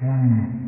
Hmm.